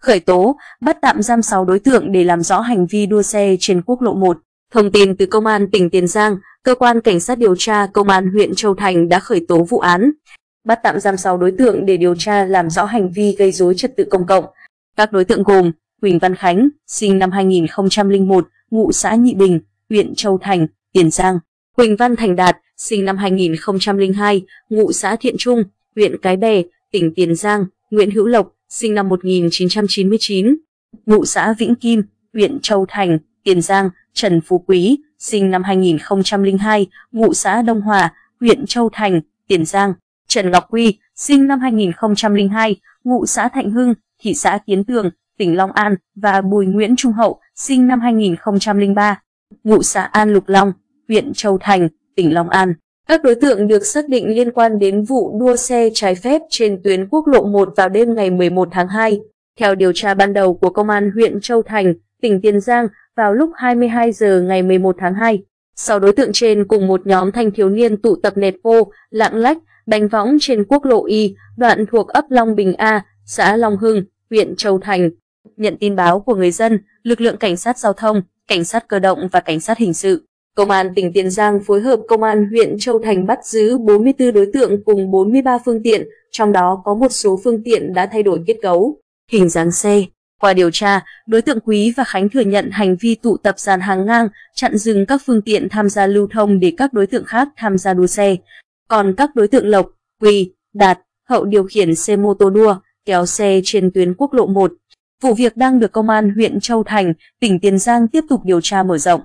khởi tố, bắt tạm giam 6 đối tượng để làm rõ hành vi đua xe trên quốc lộ 1. Thông tin từ Công an tỉnh Tiền Giang, Cơ quan Cảnh sát điều tra Công an huyện Châu Thành đã khởi tố vụ án, bắt tạm giam 6 đối tượng để điều tra làm rõ hành vi gây dối trật tự công cộng. Các đối tượng gồm Huỳnh Văn Khánh, sinh năm 2001, ngụ xã Nhị Bình, huyện Châu Thành, Tiền Giang. Huỳnh Văn Thành Đạt, sinh năm 2002, ngụ xã Thiện Trung, huyện Cái Bè, tỉnh Tiền Giang. Nguyễn Hữu Lộc, sinh năm 1999, ngụ xã Vĩnh Kim, huyện Châu Thành, Tiền Giang. Trần Phú Quý, sinh năm 2002, ngụ xã Đông Hòa, huyện Châu Thành, Tiền Giang. Trần Ngọc Quy, sinh năm 2002, ngụ xã Thạnh Hưng, thị xã Kiến Tường, tỉnh Long An và Bùi Nguyễn Trung Hậu, sinh năm 2003, ngụ xã An Lục Long, huyện Châu Thành, tỉnh Long An. Các đối tượng được xác định liên quan đến vụ đua xe trái phép trên tuyến quốc lộ 1 vào đêm ngày 11 tháng 2. Theo điều tra ban đầu của Công an huyện Châu Thành, tỉnh Tiền Giang, vào lúc 22 giờ ngày 11 tháng 2, sáu đối tượng trên cùng một nhóm thanh thiếu niên tụ tập nẹt vô, lạng lách, đánh võng trên quốc lộ Y, đoạn thuộc ấp Long Bình A, xã Long Hưng, huyện Châu Thành. Nhận tin báo của người dân, lực lượng cảnh sát giao thông, cảnh sát cơ động và cảnh sát hình sự, công an tỉnh Tiền Giang phối hợp công an huyện Châu Thành bắt giữ 44 đối tượng cùng 43 phương tiện, trong đó có một số phương tiện đã thay đổi kết cấu, hình dáng xe. Qua điều tra, đối tượng Quý và Khánh thừa nhận hành vi tụ tập dàn hàng ngang, chặn dừng các phương tiện tham gia lưu thông để các đối tượng khác tham gia đua xe. Còn các đối tượng Lộc, Quỳ, Đạt, Hậu điều khiển xe mô tô đua, kéo xe trên tuyến quốc lộ 1. Vụ việc đang được công an huyện Châu Thành, tỉnh Tiền Giang tiếp tục điều tra mở rộng.